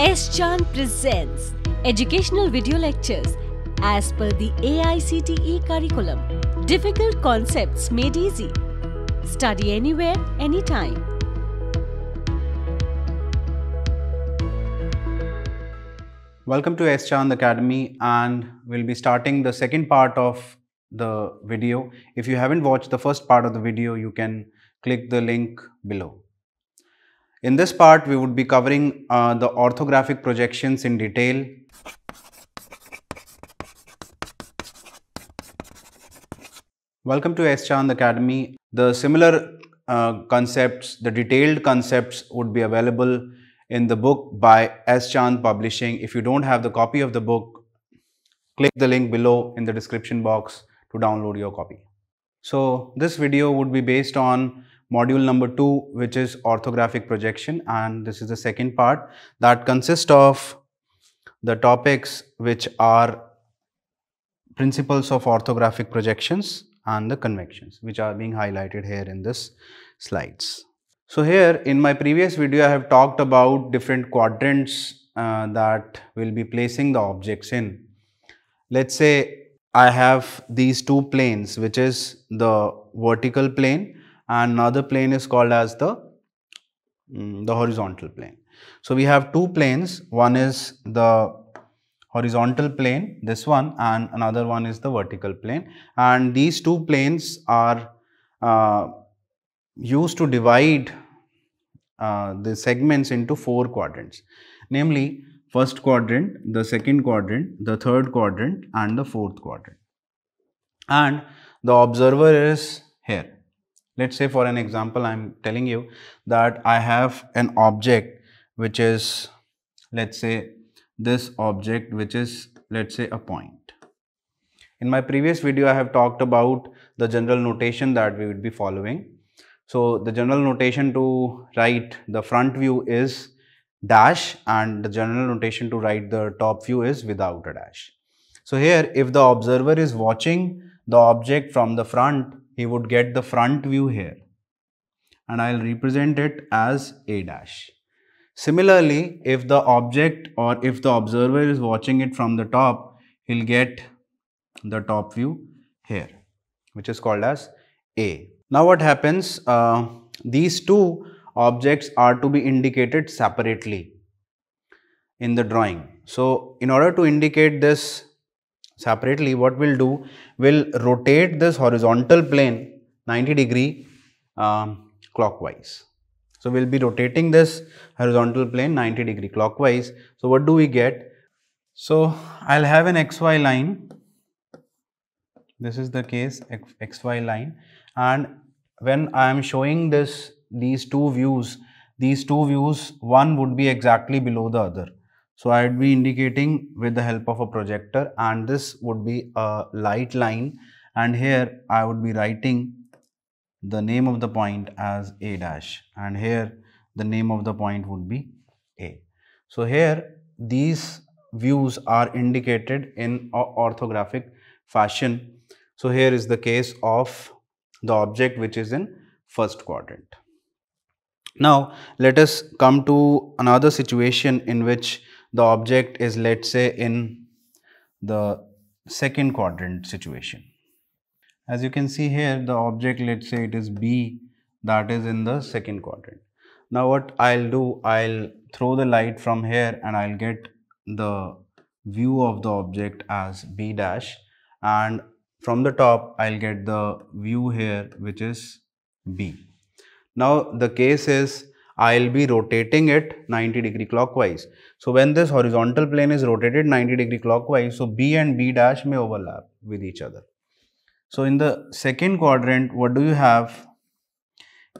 S. Chand presents educational video lectures as per the AICTE curriculum. Difficult concepts made easy. Study anywhere, anytime. Welcome to S Chand Academy and we'll be starting the second part of the video. If you haven't watched the first part of the video, you can click the link below. In this part, we would be covering uh, the orthographic projections in detail. Welcome to S Chand Academy. The similar uh, concepts, the detailed concepts would be available in the book by S. Chand Publishing. If you don't have the copy of the book, click the link below in the description box to download your copy. So this video would be based on module number 2 which is orthographic projection and this is the second part that consists of the topics which are principles of orthographic projections and the conventions which are being highlighted here in this slides. So here in my previous video I have talked about different quadrants uh, that will be placing the objects in. Let's say I have these two planes which is the vertical plane and another plane is called as the, um, the horizontal plane. So we have two planes, one is the horizontal plane, this one and another one is the vertical plane and these two planes are uh, used to divide uh, the segments into four quadrants namely first quadrant, the second quadrant, the third quadrant and the fourth quadrant and the observer is here. Let's say for an example I am telling you that I have an object which is let's say this object which is let's say a point. In my previous video I have talked about the general notation that we would be following so the general notation to write the front view is dash and the general notation to write the top view is without a dash. So here if the observer is watching the object from the front, he would get the front view here and I'll represent it as a dash. Similarly, if the object or if the observer is watching it from the top, he'll get the top view here which is called as A. Now what happens, uh, these two objects are to be indicated separately in the drawing. So in order to indicate this separately, what we'll do, we'll rotate this horizontal plane 90 degree um, clockwise. So we'll be rotating this horizontal plane 90 degree clockwise. So what do we get? So I'll have an xy line. This is the case xy line and when I am showing this these two views these two views one would be exactly below the other so I would be indicating with the help of a projector and this would be a light line and here I would be writing the name of the point as a dash and here the name of the point would be a. So here these views are indicated in orthographic fashion. So here is the case of the object which is in first quadrant. Now let us come to another situation in which the object is let us say in the second quadrant situation. As you can see here the object let us say it is B that is in the second quadrant. Now what I will do I will throw the light from here and I will get the view of the object as B dash and from the top I'll get the view here which is B. Now the case is I'll be rotating it 90 degree clockwise. So when this horizontal plane is rotated 90 degree clockwise, so B and B dash may overlap with each other. So in the second quadrant, what do you have?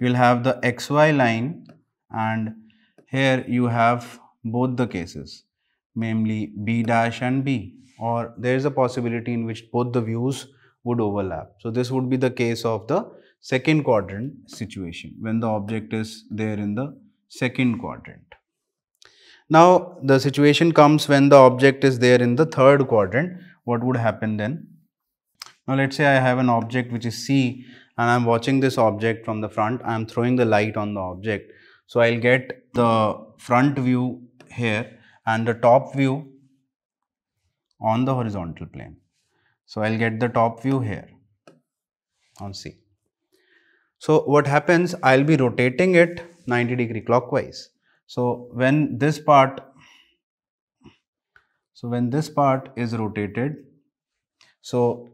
You will have the XY line and here you have both the cases, namely B dash and B or there is a possibility in which both the views would overlap. So this would be the case of the second quadrant situation when the object is there in the second quadrant. Now the situation comes when the object is there in the third quadrant. What would happen then? Now let's say I have an object which is C and I'm watching this object from the front. I'm throwing the light on the object. So I'll get the front view here and the top view on the horizontal plane. So, I will get the top view here on C. So, what happens I will be rotating it 90 degree clockwise. So, when this part so when this part is rotated so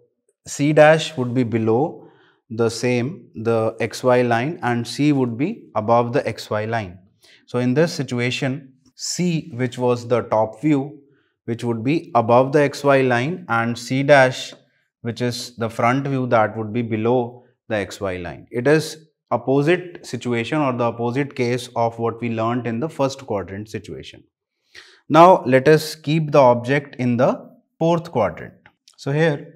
C dash would be below the same the xy line and C would be above the xy line. So, in this situation C which was the top view which would be above the xy line and C dash which is the front view that would be below the xy line. It is opposite situation or the opposite case of what we learnt in the first quadrant situation. Now let us keep the object in the fourth quadrant. So here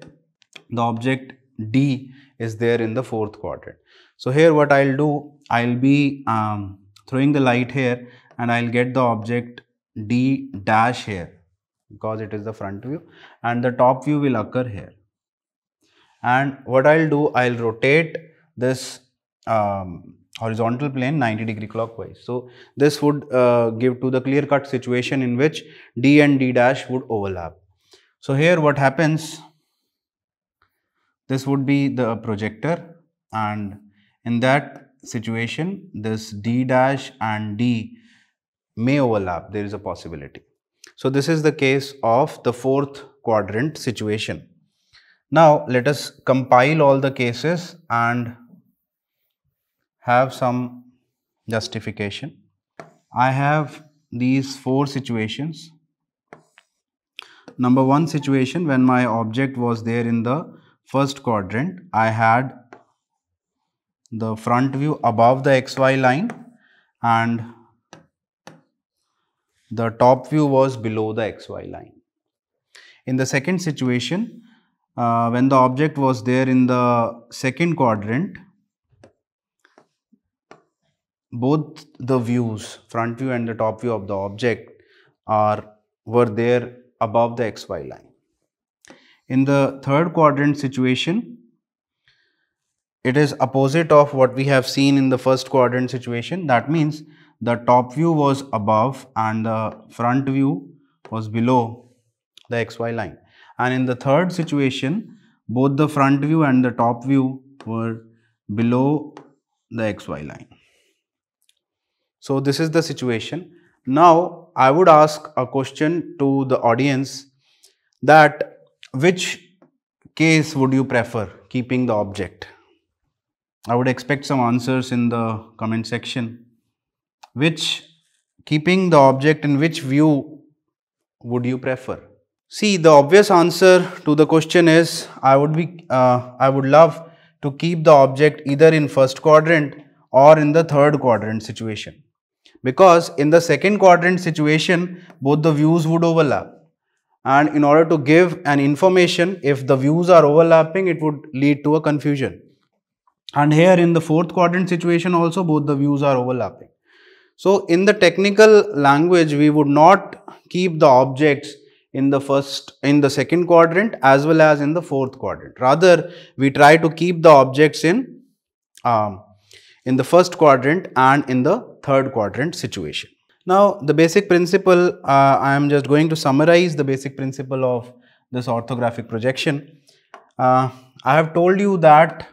the object D is there in the fourth quadrant. So here what I'll do, I'll be um, throwing the light here and I'll get the object D dash here because it is the front view and the top view will occur here. And what I'll do, I'll rotate this um, horizontal plane 90 degree clockwise. So, this would uh, give to the clear cut situation in which D and D dash would overlap. So, here what happens, this would be the projector and in that situation this D dash and D may overlap, there is a possibility. So, this is the case of the fourth quadrant situation. Now, let us compile all the cases and have some justification. I have these four situations. Number one situation when my object was there in the first quadrant, I had the front view above the xy line and the top view was below the xy line. In the second situation, uh, when the object was there in the second quadrant, both the views, front view and the top view of the object are were there above the xy line. In the third quadrant situation, it is opposite of what we have seen in the first quadrant situation. That means the top view was above and the front view was below the xy line. And in the third situation, both the front view and the top view were below the xy line. So, this is the situation. Now, I would ask a question to the audience that which case would you prefer keeping the object? I would expect some answers in the comment section. Which keeping the object in which view would you prefer? See, the obvious answer to the question is I would be uh, I would love to keep the object either in first quadrant or in the third quadrant situation. Because in the second quadrant situation both the views would overlap. And in order to give an information if the views are overlapping it would lead to a confusion. And here in the fourth quadrant situation also both the views are overlapping. So in the technical language we would not keep the objects in the first in the second quadrant as well as in the fourth quadrant rather we try to keep the objects in um, in the first quadrant and in the third quadrant situation. Now, the basic principle, uh, I am just going to summarize the basic principle of this orthographic projection. Uh, I have told you that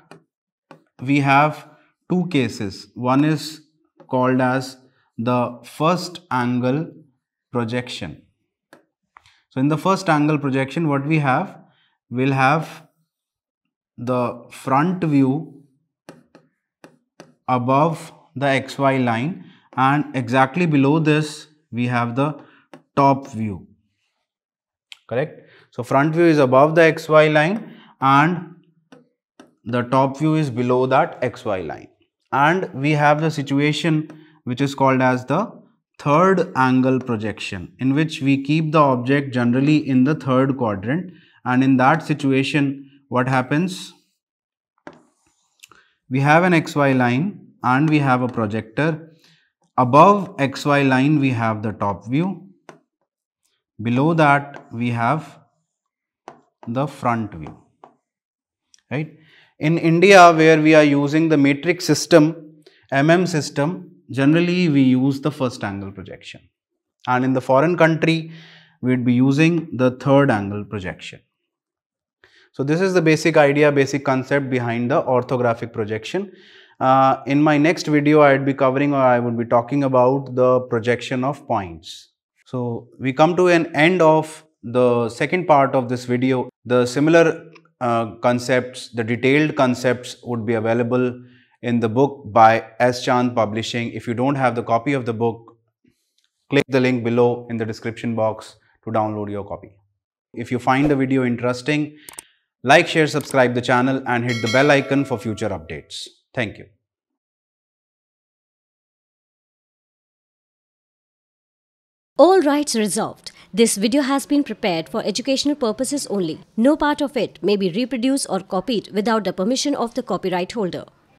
we have two cases. One is called as the first angle projection. So, in the first angle projection, what we have? We'll have the front view above the xy line and exactly below this we have the top view correct so front view is above the xy line and the top view is below that xy line and we have the situation which is called as the third angle projection in which we keep the object generally in the third quadrant and in that situation what happens we have an xy line and we have a projector. Above xy line we have the top view. Below that we have the front view. Right. In India where we are using the matrix system, MM system, generally we use the first angle projection. And in the foreign country, we'd be using the third angle projection. So this is the basic idea, basic concept behind the orthographic projection. Uh, in my next video, I'd be covering or I would be talking about the projection of points. So we come to an end of the second part of this video. The similar uh, concepts, the detailed concepts would be available in the book by S. Chand Publishing. If you don't have the copy of the book, click the link below in the description box to download your copy. If you find the video interesting, like, share, subscribe the channel and hit the bell icon for future updates. Thank you. All rights reserved. This video has been prepared for educational purposes only. No part of it may be reproduced or copied without the permission of the copyright holder.